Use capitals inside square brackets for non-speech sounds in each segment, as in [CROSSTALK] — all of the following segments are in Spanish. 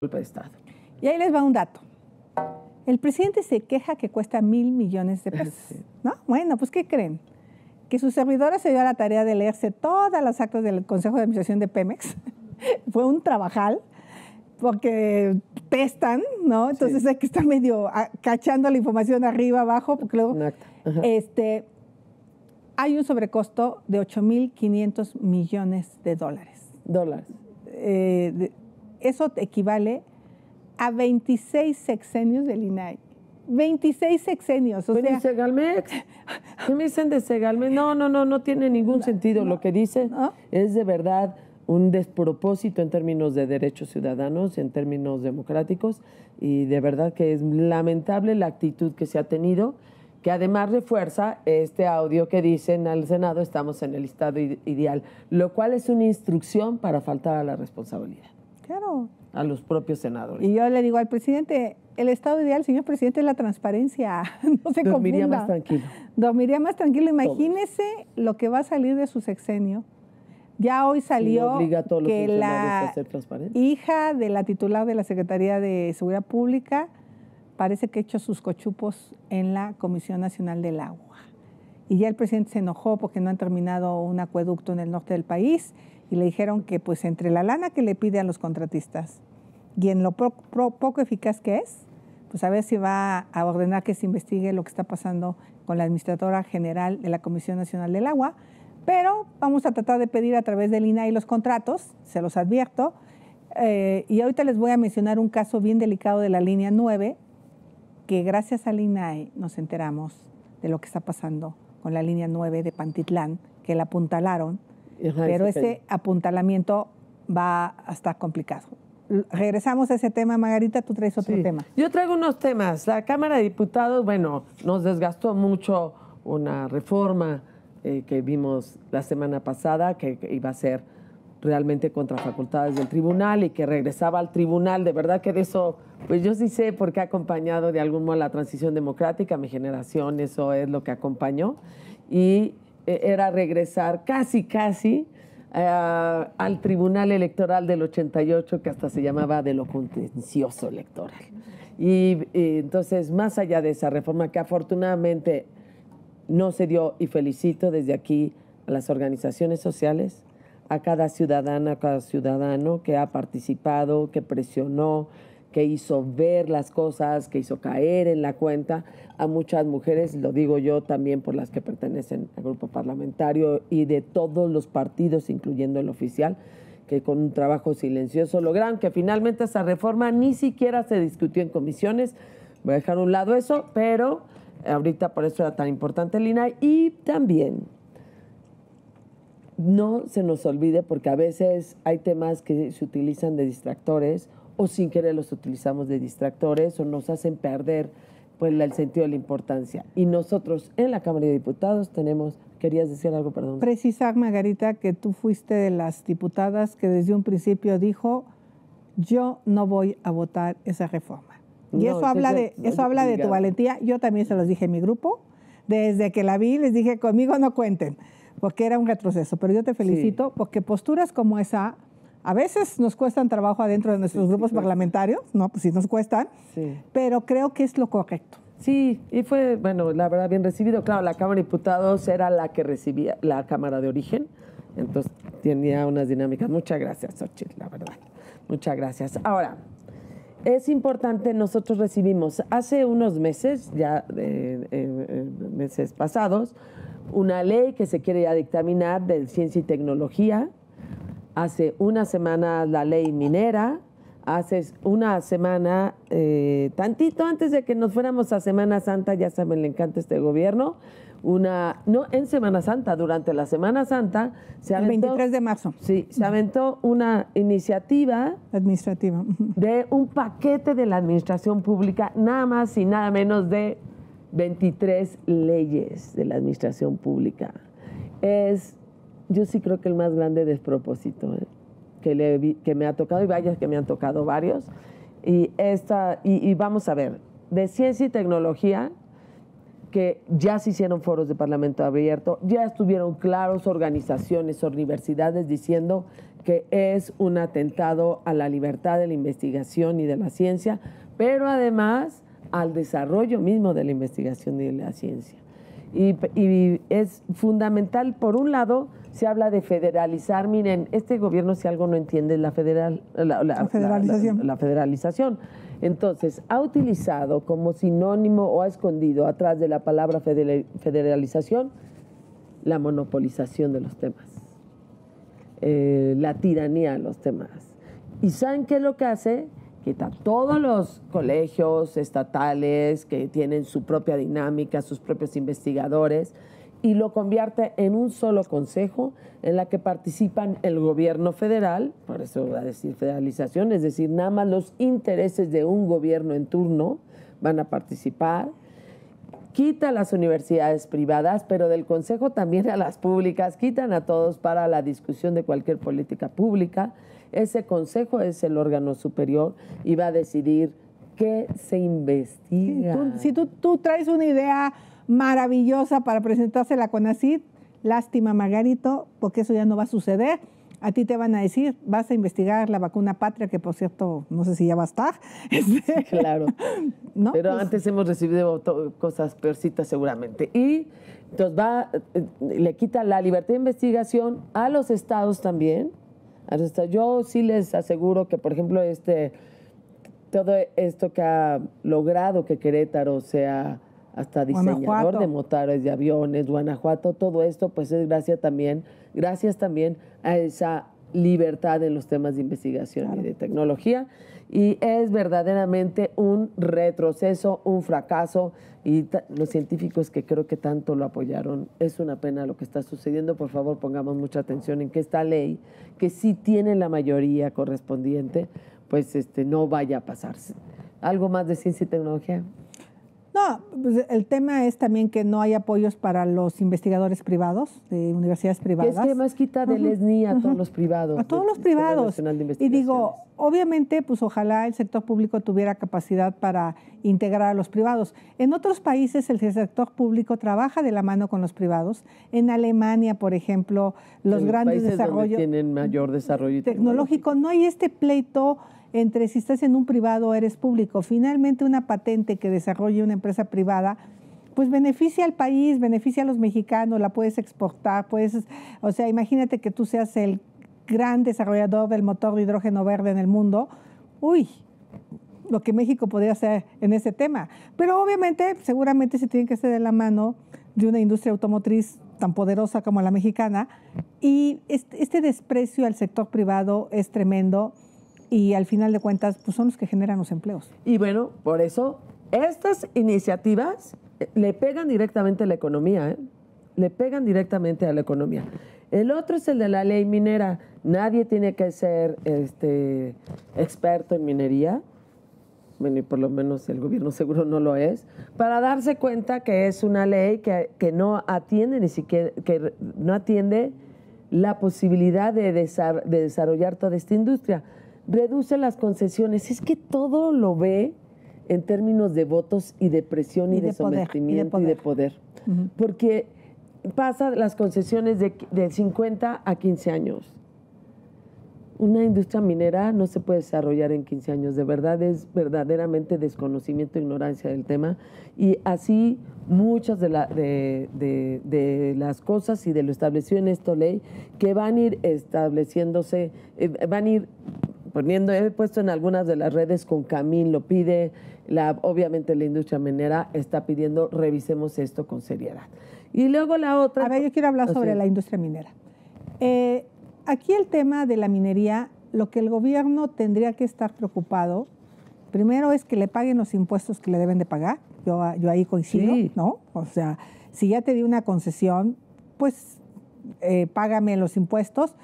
golpe de Estado. Y ahí les va un dato. El presidente se queja que cuesta mil millones de pesos. ¿no? Bueno, pues ¿qué creen? Que su servidora se dio a la tarea de leerse todas las actas del Consejo de Administración de Pemex. [LAUGHS] Fue un trabajal porque testan, ¿no? Entonces hay que estar medio ah, cachando la información arriba, abajo, porque luego este, hay un sobrecosto de 8.500 millones de dólares. Dólares. Eh, eso equivale a 26 sexenios del INAI. 26 sexenios. O sea, Segalmex? ¿Qué me dicen de Segalmex? No, no, no, no tiene ningún sentido. Lo que dice es de verdad un despropósito en términos de derechos ciudadanos, en términos democráticos, y de verdad que es lamentable la actitud que se ha tenido, que además refuerza este audio que dicen al Senado estamos en el estado ideal, lo cual es una instrucción para faltar a la responsabilidad. Claro. A los propios senadores. Y yo le digo al presidente, el estado ideal, señor presidente, es la transparencia. [LAUGHS] No se Dormiría más tranquilo. Dormiría más tranquilo. Imagínese lo que va a salir de su sexenio ya hoy salió que la hija de la titular de la Secretaría de Seguridad Pública parece que ha hecho sus cochupos en la Comisión Nacional del Agua. Y ya el presidente se enojó porque no han terminado un acueducto en el norte del país y le dijeron que pues entre la lana que le pide a los contratistas y en lo poco eficaz que es, pues a ver si va a ordenar que se investigue lo que está pasando con la administradora general de la Comisión Nacional del Agua, pero vamos a tratar de pedir a través del INAI los contratos, se los advierto. Eh, y ahorita les voy a mencionar un caso bien delicado de la línea 9, que gracias al INAI nos enteramos de lo que está pasando con la línea 9 de Pantitlán, que la apuntalaron, pero ese apuntalamiento va a estar complicado. Regresamos a ese tema, Margarita, tú traes otro tema. Yo traigo unos temas. La Cámara de Diputados, bueno, nos desgastó mucho una reforma eh, que vimos la semana pasada, que, iba a ser realmente contra facultades del tribunal y que regresaba al tribunal. De verdad que de eso, pues yo sí sé porque ha acompañado de algún modo la transición democrática, mi generación, eso es lo que acompañó. Y eh, era regresar casi, casi eh, al tribunal electoral del 88, que hasta se llamaba de lo contencioso electoral. y entonces, más allá de esa reforma que afortunadamente no se dio y felicito desde aquí a las organizaciones sociales, a cada ciudadana, a cada ciudadano que ha participado, que presionó, que hizo ver las cosas, que hizo caer en la cuenta a muchas mujeres, lo digo yo también por las que pertenecen al grupo parlamentario y de todos los partidos, incluyendo el oficial, que con un trabajo silencioso lograron que finalmente esa reforma ni siquiera se discutió en comisiones. Voy a dejar a un lado eso, pero Ahorita por eso era tan importante el INAI. Y también no se nos olvide, porque a veces hay temas que se utilizan de distractores o sin querer los utilizamos de distractores o nos hacen perder pues, el sentido de la importancia. Y nosotros en la Cámara de Diputados tenemos, querías decir algo, perdón. Precisar, Margarita, que tú fuiste de las diputadas que desde un principio dijo, yo no voy a votar esa reforma. Y eso habla, de, eso habla de tu valentía. Yo también se los dije en mi grupo. Desde que la vi, les dije, conmigo no cuenten, porque era un retroceso. Pero yo te felicito porque posturas como esa a veces nos cuestan trabajo adentro de nuestros grupos parlamentarios, ¿no? Pues sí nos cuestan, pero creo que es lo correcto. Sí, y fue, bueno, la verdad, bien recibido. Claro, la Cámara de Diputados era la que recibía la Cámara de Origen, entonces tenía unas dinámicas. Muchas gracias, Xochitl, la verdad. Muchas gracias. Ahora, es importante, nosotros recibimos hace unos meses, ya meses pasados, una ley que se quiere ya dictaminar de ciencia y tecnología. Hace una semana la ley minera, hace una semana, eh, tantito antes de que nos fuéramos a Semana Santa, ya saben, le encanta este gobierno, una, no en Semana Santa, durante la Semana Santa se aventó. El 23 de marzo. Sí, se aventó una iniciativa. Administrativa. De un paquete de la administración pública, nada más y nada menos de 23 leyes de la administración pública. Es, yo sí creo que el más grande despropósito ¿eh? que, le, que me ha tocado, y vaya que me han tocado varios. Y, esta, y vamos a ver, de ciencia y tecnología que ya se hicieron foros de Parlamento abierto, ya estuvieron claros organizaciones, universidades diciendo que es un atentado a la libertad de la investigación y de la ciencia, pero además al desarrollo mismo de la investigación y de la ciencia. Y, es fundamental, por un lado, se habla de federalizar. Miren, este gobierno si algo no entiende es la, federal, la, federalización. la federalización. Entonces, ha utilizado como sinónimo o ha escondido atrás de la palabra federalización la monopolización de los temas, eh, la tiranía de los temas. ¿Y saben qué es lo que hace? Quita todos los colegios estatales que tienen su propia dinámica, sus propios investigadores, y lo convierte en un solo consejo en la que participan el gobierno federal, por eso va a decir federalización, es decir, nada más los intereses de un gobierno en turno van a participar. Quita a las universidades privadas, pero del consejo también a las públicas, quitan a todos para la discusión de cualquier política pública. Ese consejo es el órgano superior y va a decidir qué se investiga. si tú, tú traes una idea maravillosa para presentársela a CONACID. Lástima, Margarito, porque eso ya no va a suceder. A ti te van a decir, vas a investigar la vacuna patria, que por cierto, no sé si ya va a estar. [LAUGHS] Este, claro. [LAUGHS] Pero pues antes hemos recibido cosas peorcitas seguramente. Y entonces va, eh, le quita la libertad de investigación a los estados también. Yo sí les aseguro que, por ejemplo, este, todo esto que ha logrado que Querétaro sea hasta diseñador de motores, de aviones, Guanajuato, todo esto pues es gracias también, gracias también a esa libertad en los temas de investigación y de tecnología. Y es verdaderamente un retroceso, un fracaso. Y los científicos que creo que tanto lo apoyaron, es una pena lo que está sucediendo. Por favor, pongamos mucha atención en que esta ley, que sí tiene la mayoría correspondiente, pues este, no vaya a pasarse. ¿Algo más de ciencia y tecnología? No, pues el tema es también que no hay apoyos para los investigadores privados, de universidades privadas. ¿Qué más quita del ESNI a todos los privados? A todos los privados. Y digo, obviamente, pues ojalá el sector público tuviera capacidad para integrar a los privados. En otros países el sector público trabaja de la mano con los privados. En Alemania, por ejemplo, los grandes desarrollos... tienen mayor desarrollo tecnológico. No hay este pleito entre si estás en un privado o eres público. Finalmente, una patente que desarrolle una empresa privada, pues beneficia al país, beneficia a los mexicanos, la puedes exportar, puedes, o sea, imagínate que tú seas el gran desarrollador del motor de hidrógeno verde en el mundo. Uy, lo que México podría hacer en ese tema. Pero obviamente, seguramente se tiene que hacer de la mano de una industria automotriz tan poderosa como la mexicana. Y este, este desprecio al sector privado es tremendo y al final de cuentas pues son los que generan los empleos. Y bueno, por eso estas iniciativas eh, le pegan directamente a la economía, ¿eh? le pegan directamente a la economía. El otro es el de la ley minera. Nadie tiene que ser este, experto en minería, bueno, y por lo menos el gobierno seguro no lo es, para darse cuenta que es una ley que, que no atiende ni siquiera, que no atiende la posibilidad de, de desarrollar toda esta industria reduce las concesiones. Es que todo lo ve en términos de votos y de presión y, de, sometimiento y de poder. Porque pasa las concesiones de, de 50 a 15 años. Una industria minera no se puede desarrollar en 15 años. De verdad es verdaderamente desconocimiento, e ignorancia del tema. Y así muchas de, la, de, de, las cosas y de lo establecido en esta ley que van a ir estableciéndose, eh, van a ir poniendo, he puesto en algunas de las redes con Camín, lo pide, la, obviamente la industria minera está pidiendo revisemos esto con seriedad. Y luego la otra... A ver, yo quiero hablar sobre la industria minera. Eh, aquí el tema de la minería, lo que el gobierno tendría que estar preocupado, primero es que le paguen los impuestos que le deben de pagar, yo, yo ahí coincido, ¿no? O sea, si ya te di una concesión, pues eh, págame los impuestos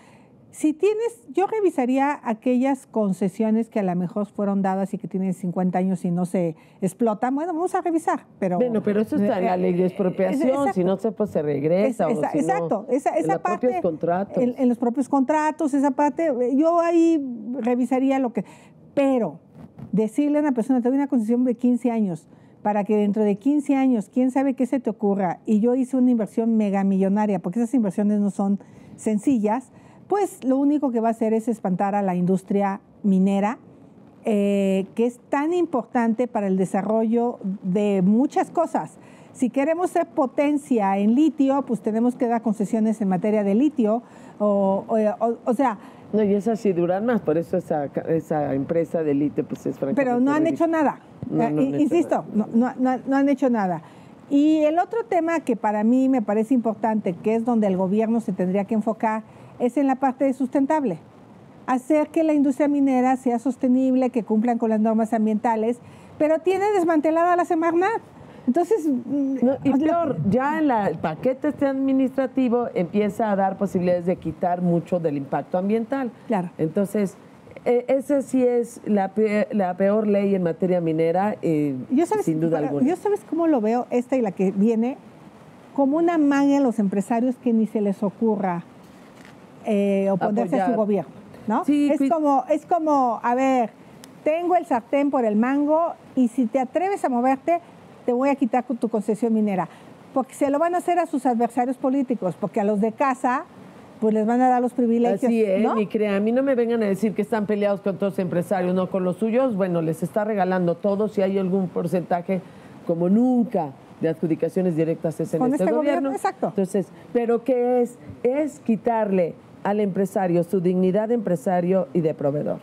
si tienes, yo revisaría aquellas concesiones que a lo mejor fueron dadas y que tienen 50 años y no se explotan. Bueno, vamos a revisar. Pero, bueno, pero eso está en la ley de expropiación. si no se, pues se regresa. exacto. esa, en los propios contratos. En, los propios contratos, esa parte. Yo ahí revisaría lo que. Pero decirle a una persona, te doy una concesión de 15 años para que dentro de 15 años, quién sabe qué se te ocurra, y yo hice una inversión megamillonaria, porque esas inversiones no son sencillas pues lo único que va a hacer es espantar a la industria minera, eh, que es tan importante para el desarrollo de muchas cosas. Si queremos ser potencia en litio, pues tenemos que dar concesiones en materia de litio, o, o, sea... No, y esas sí duran más, por eso esa, esa empresa de litio pues es francamente... Pero no han hecho nada, eh, insisto, no han hecho nada. Y el otro tema que para mí me parece importante, que es donde el gobierno se tendría que enfocar, es en la parte de sustentable. Hacer que la industria minera sea sostenible, que cumplan con las normas ambientales, pero tiene desmantelada la Semarnat. Entonces, mm, y peor, ya en el paquete este administrativo empieza a dar posibilidades de quitar mucho del impacto ambiental. Claro. Entonces, e, esa sí es la peor, ley en materia minera, eh, sin duda alguna. Yo sabes cómo lo veo, esta y la que viene, como una manga a los empresarios que ni se les ocurra eh, oponerse a su gobierno. ¿no? es, como, es como, a ver, tengo el sartén por el mango y si te atreves a moverte, te voy a quitar tu concesión minera. Porque se lo van a hacer a sus adversarios políticos, porque a los de casa pues les van a dar los privilegios. Así es, ¿no? crea, a mí no me vengan a decir que están peleados con todos los empresarios, no con los suyos, bueno, les está regalando todo, si hay algún porcentaje como nunca de adjudicaciones directas es en este, gobierno. Exacto. Entonces, pero ¿qué es? Es quitarle al empresario su dignidad de empresario y de proveedor.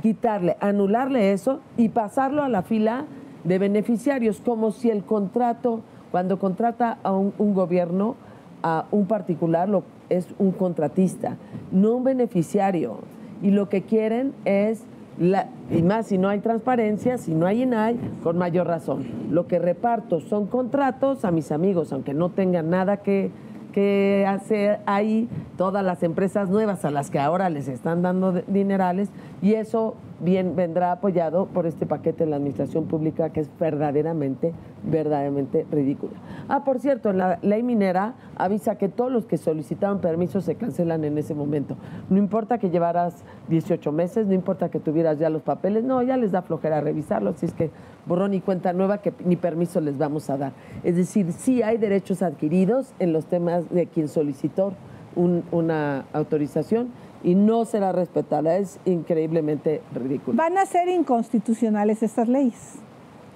Quitarle, anularle eso y pasarlo a la fila de beneficiarios, como si el contrato, cuando contrata a un, gobierno, a un particular, lo, es un contratista, no un beneficiario. Y lo que quieren es, la, y más si no hay transparencia, si no hay INAI, con mayor razón. Lo que reparto son contratos a mis amigos, aunque no tengan nada que que hacer ahí todas las empresas nuevas a las que ahora les están dando dinerales y eso bien vendrá apoyado por este paquete de la administración pública que es verdaderamente, verdaderamente ridículo. Ah, por cierto, la ley minera avisa que todos los que solicitaron permiso se cancelan en ese momento. No importa que llevaras 18 meses, no importa que tuvieras ya los papeles, no, ya les da flojera revisarlo, así es que borrón y cuenta nueva que ni permiso les vamos a dar. Es decir, sí hay derechos adquiridos en los temas de quien solicitó una autorización y no será respetada. Es increíblemente ridículo. Van a ser inconstitucionales estas leyes.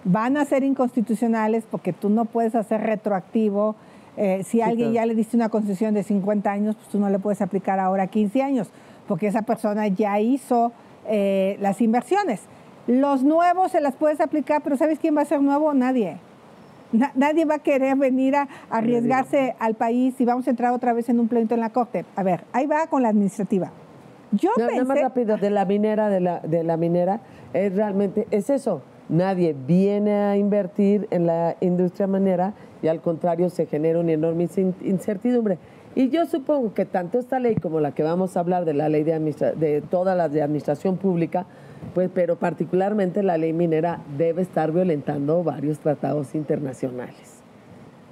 Van a ser inconstitucionales porque tú no puedes hacer retroactivo. Eh, si alguien ya le diste una concesión de 50 años, pues tú no le puedes aplicar ahora 15 años, porque esa persona ya hizo eh, las inversiones. Los nuevos se las puedes aplicar, pero ¿sabes quién va a ser nuevo? Nadie. Nadie va a querer venir a arriesgarse al país y vamos a entrar otra vez en un pleito en la corte. A ver, ahí va con la administrativa. Yo no, pensé... más rápido, de la minera, de la, de la minera, es realmente, es eso. Nadie viene a invertir en la industria minera y al contrario se genera una enorme incertidumbre. Y yo supongo que tanto esta ley como la que vamos a hablar de la ley de, de todas las de administración pública, pues, pero particularmente la ley minera debe estar violentando varios tratados internacionales.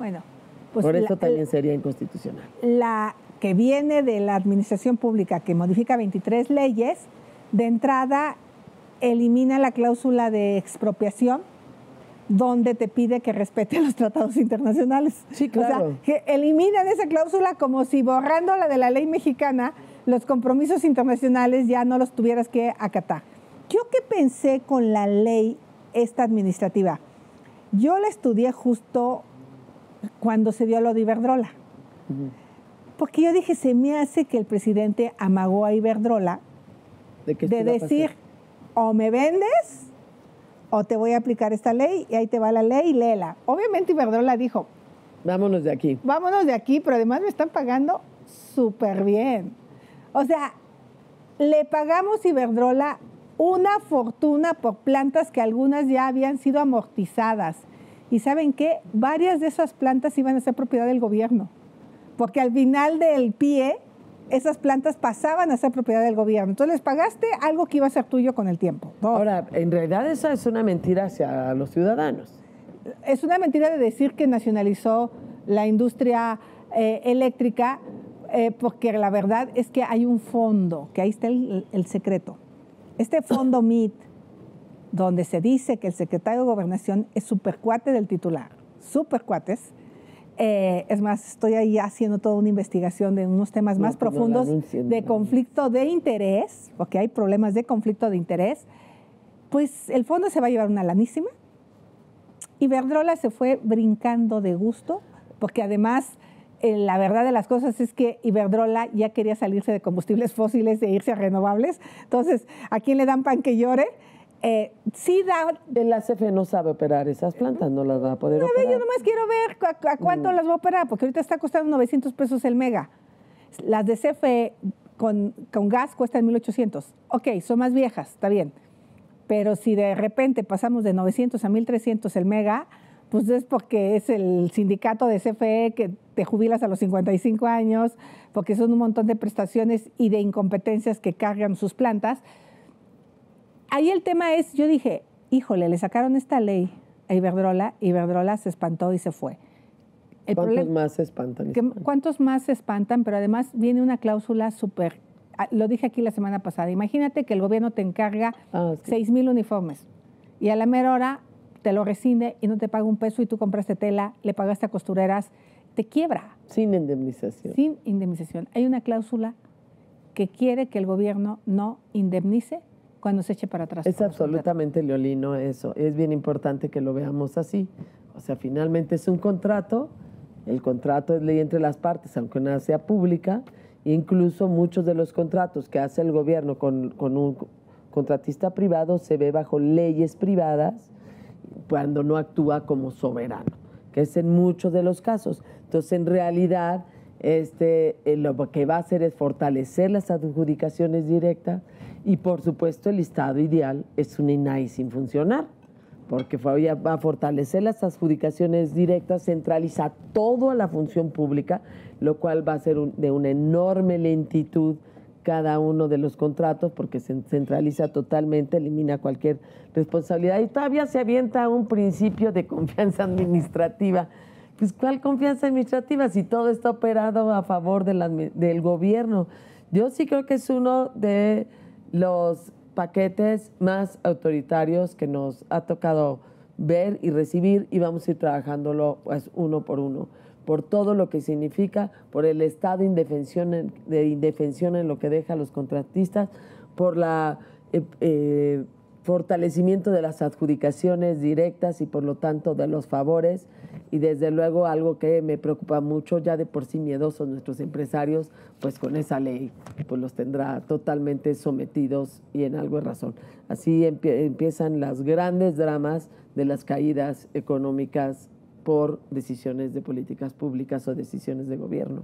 Bueno, pues por eso también sería inconstitucional. La que viene de la administración pública que modifica 23 leyes, de entrada elimina la cláusula de expropiación donde te pide que respete [LAUGHS] los tratados internacionales. Sí, claro. O sea, que eliminan esa cláusula como si borrando la de la ley mexicana, los compromisos internacionales ya no los tuvieras que acatar. Yo qué pensé con la ley esta administrativa, yo la estudié justo cuando se dio lo de Iberdrola. Porque yo dije, se me hace que el presidente amagó a Iberdrola de, decir, o me vendes o te voy a aplicar esta ley y ahí te va la ley y léela. Obviamente Iberdrola dijo, vámonos de aquí. Vámonos de aquí, pero además me están pagando súper bien. O sea, le pagamos Iberdrola una fortuna por plantas que algunas ya habían sido amortizadas. Y saben qué, varias de esas plantas iban a ser propiedad del gobierno, porque al final del pie esas plantas pasaban a ser propiedad del gobierno. Entonces les pagaste algo que iba a ser tuyo con el tiempo. Ahora, en realidad esa es una mentira hacia los ciudadanos. Es una mentira de decir que nacionalizó la industria eh, eléctrica, eh, porque la verdad es que hay un fondo, que ahí está el secreto. Este fondo [COUGHS] MIT, donde se dice que el secretario de Gobernación es supercuate del titular, supercuates, Eh, es más, estoy ahí haciendo toda una investigación de unos temas más pues profundos de conflicto de interés, porque hay problemas de conflicto de interés. Pues el fondo se va a llevar una lanísima. Y Verdrola se fue brincando de gusto, porque además eh, la verdad de las cosas es que Iberdrola ya quería salirse de combustibles fósiles e irse a renovables. Entonces, ¿a quién le dan pan que llore? Eh, sí da... La CFE no sabe operar esas plantas, no las va a poder operar. Yo nomás quiero ver a, cuánto mm. las va a operar, porque ahorita está costando 900 pesos el mega. Las de CFE con, con gas cuestan 1.800. Ok, son más viejas, está bien. Pero si de repente pasamos de 900 a 1.300 el mega, pues es porque es el sindicato de CFE que te jubilas a los 55 años, porque son un montón de prestaciones y de incompetencias que cargan sus plantas. Ahí el tema es, yo dije, híjole, le sacaron esta ley a Iberdrola, Iberdrola se espantó y se fue. ¿Cuántos más se espantan? ¿Cuántos más se espantan? Pero además viene una cláusula súper, ah, lo dije aquí la semana pasada, imagínate que el gobierno te encarga ah, 6 mil uniformes y a la mera hora te lo rescinde y no te paga un peso y tú compraste tela, le pagaste a costureras, te quiebra. Sin indemnización. Sin indemnización. Hay una cláusula que quiere que el gobierno no indemnice cuando se eche para atrás. Es absolutamente leolino eso. Es bien importante que lo veamos así. O sea, finalmente es un contrato. El contrato es ley entre las partes, aunque nada sea pública. Incluso muchos de los contratos que hace el gobierno con, con un contratista privado se ve bajo leyes privadas cuando no actúa como soberano, que es en muchos de los casos. Entonces, en realidad, este, eh, lo que va a hacer es fortalecer las adjudicaciones directas y, por supuesto, el estado ideal es un INAI sin funcionar, porque va a fortalecer las adjudicaciones directas, centraliza todo a la función pública, lo cual va a ser de una enorme lentitud cada uno de los contratos porque se centraliza totalmente, elimina cualquier responsabilidad y todavía se avienta un principio de confianza [LAUGHS] administrativa. Pues ¿cuál confianza administrativa si todo está operado a favor del gobierno? Yo sí creo que es uno de los paquetes más autoritarios que nos ha tocado ver y recibir y vamos a ir trabajándolo pues uno por uno. Por todo lo que significa, por el estado de indefensión en, de indefensión en lo que deja a los contratistas, por la eh, eh, fortalecimiento de las adjudicaciones directas y por lo tanto de los favores y desde luego algo que me preocupa mucho, ya de por sí miedosos nuestros empresarios, pues con esa ley pues los tendrá totalmente sometidos y en algo de razón. Así empiezan las grandes dramas de las caídas económicas por decisiones de políticas públicas o decisiones de gobierno.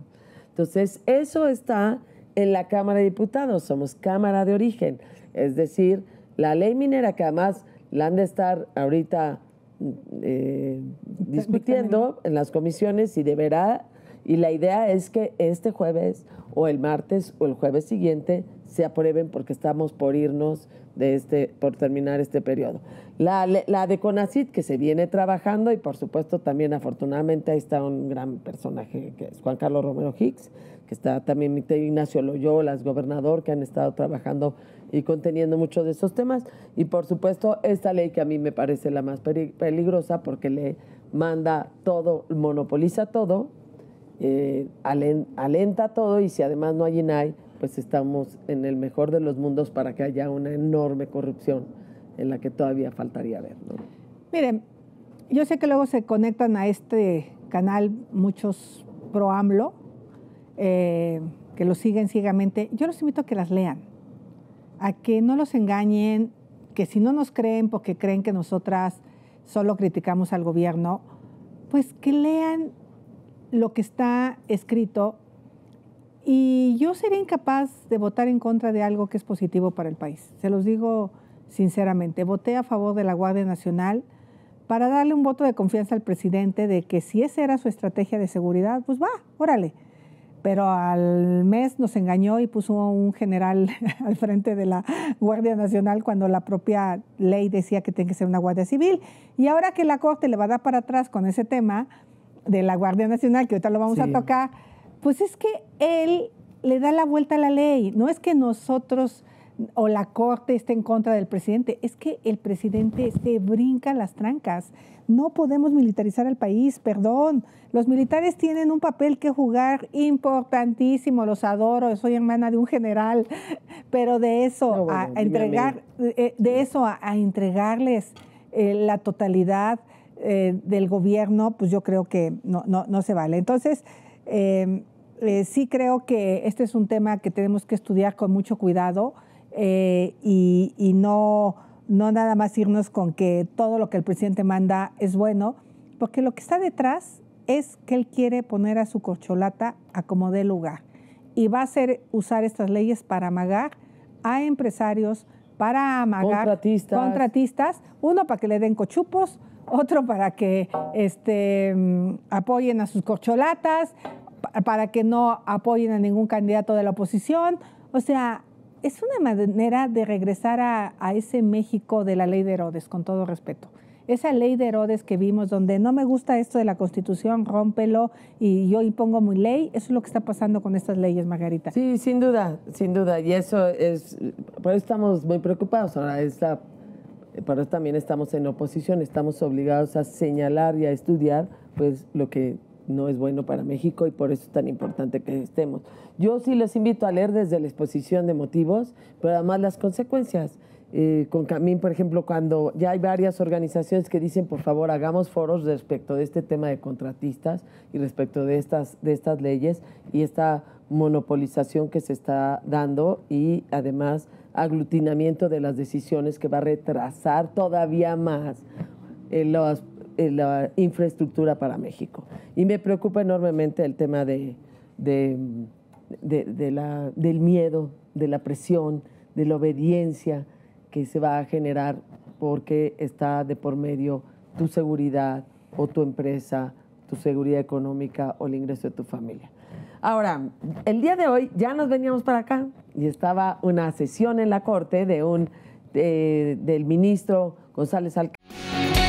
Entonces, eso está en la Cámara de Diputados, somos Cámara de Origen, es decir, la ley minera que además la han de estar ahorita eh, discutiendo en las comisiones y deberá, y la idea es que este jueves o el martes o el jueves siguiente se aprueben porque estamos por irnos de este, por terminar este periodo. La, la de CONACIT que se viene trabajando y por supuesto también afortunadamente ahí está un gran personaje que es Juan Carlos Romero Hicks, que está también Ignacio Loyola, el gobernador, que han estado trabajando y conteniendo muchos de esos temas. Y por supuesto esta ley que a mí me parece la más peligrosa porque le manda todo, monopoliza todo, eh, alenta todo y si además no hay INAI, pues estamos en el mejor de los mundos para que haya una enorme corrupción en la que todavía faltaría ver. Miren, yo sé que luego se conectan a este canal muchos pro AMLO, eh, que lo siguen ciegamente. Yo los invito a que las lean, a que no los engañen, que si no nos creen porque creen que nosotras solo criticamos al gobierno, pues que lean lo que está escrito y yo sería incapaz de votar en contra de algo que es positivo para el país. Se los digo sinceramente. Voté a favor de la Guardia Nacional para darle un voto de confianza al presidente de que si esa era su estrategia de seguridad, pues va, órale. Pero al mes nos engañó y puso un general [LAUGHS] al frente de la Guardia Nacional cuando la propia ley decía que tiene que ser una Guardia Civil. Y ahora que la Corte le va a dar para atrás con ese tema de la Guardia Nacional, que ahorita lo vamos a tocar, pues es que él le da la vuelta a la ley. No es que nosotros o la corte está en contra del presidente. Es que el presidente se brinca las trancas. No podemos militarizar el país, perdón. Los militares tienen un papel que jugar importantísimo, los adoro, soy hermana de un general, pero de eso a, entregar, eh, de, eso a, entregarles eh, la totalidad eh, del gobierno, pues yo creo que no, no, se vale. Entonces, sí creo que este es un tema que tenemos que estudiar con mucho cuidado y, y no no nada más irnos con que todo lo que el presidente manda es bueno, porque lo que está detrás es que él quiere poner a su corcholata a como dé lugar y va a hacer usar estas leyes para amagar a empresarios, para amagar contratistas, contratistas uno para que le den cochupos, otro para que este, mm, apoyen a sus corcholatas, para que no apoyen a ningún candidato de la oposición. O sea, es una manera de regresar a, ese México de la ley de Herodes, con todo respeto. Esa ley de Herodes que vimos, donde no me gusta esto de la Constitución, rómpelo y yo impongo mi ley, eso es lo que está pasando con estas leyes, Margarita. Sí, sin duda, sin duda. Y eso es, por eso estamos muy preocupados. Ahora, por también estamos en oposición, estamos obligados a señalar y a estudiar pues lo que no es bueno para México y por eso es tan importante que estemos. Yo sí les invito a leer desde la exposición de motivos, pero además las consecuencias. Eh, con Camín, por ejemplo, cuando ya hay varias organizaciones que dicen, por favor, hagamos foros respecto de este tema de contratistas y respecto de estas, de estas leyes y esta monopolización que se está dando y además aglutinamiento de las decisiones que va a retrasar todavía más eh, los la infraestructura para México. Y me preocupa enormemente el tema de, de, la, del miedo, de la presión, de la obediencia que se va a generar porque está de por medio tu seguridad o tu empresa, tu seguridad económica o el ingreso de tu familia. Ahora, el día de hoy ya nos veníamos para acá y estaba una sesión en la corte de un del ministro González Alcántara.